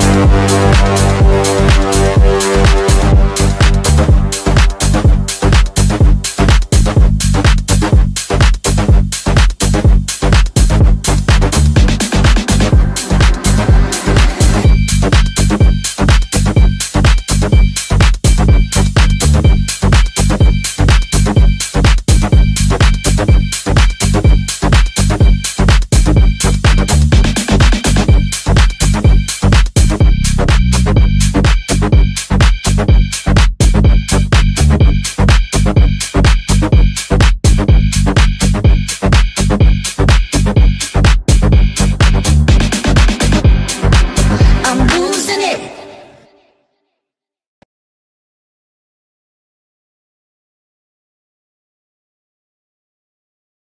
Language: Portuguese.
Música